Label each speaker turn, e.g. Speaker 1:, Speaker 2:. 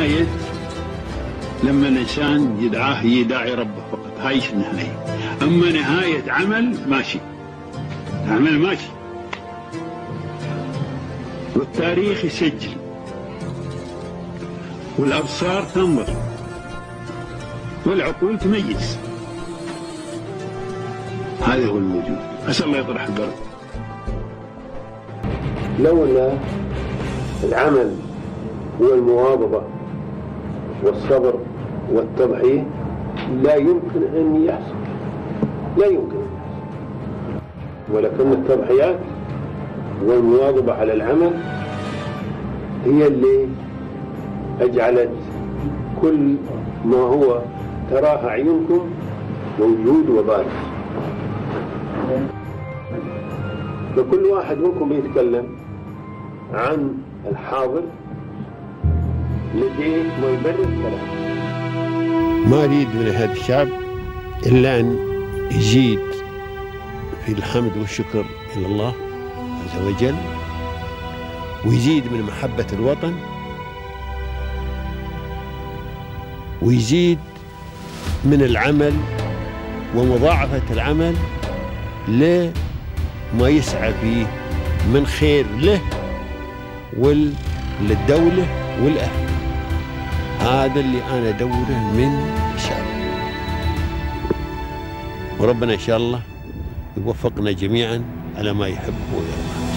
Speaker 1: نهاية لما الإنسان يدعاه يداعي ربه فقط. هاي النهاية أما نهاية عمل ماشي. عمل ماشي. والتاريخ يسجل. والأبصار تنظر. والعقول تميز. هذا هو الوجود أسأل الله يطرح البرد
Speaker 2: لولا العمل والمواظبة والصبر والتضحية لا يمكن أن يحصل. لا يمكن ولكن التضحيات والمواظبة على العمل هي اللي أجعلت كل ما هو تراه أعينكم موجود وبارز. فكل واحد منكم يتكلم عن الحاضر لديه ما يبرر كلامه
Speaker 3: ما أريد من هذا الشعب إلا أن يزيد في الحمد والشكر إلى الله عز وجل ويزيد من محبة الوطن ويزيد من العمل ومضاعفة العمل لما يسعى فيه من خير له وللدولة والأهل. هذا اللي أنا أدوره من الشعب وربنا إن شاء الله يوفقنا جميعا على ما يحب ويرضى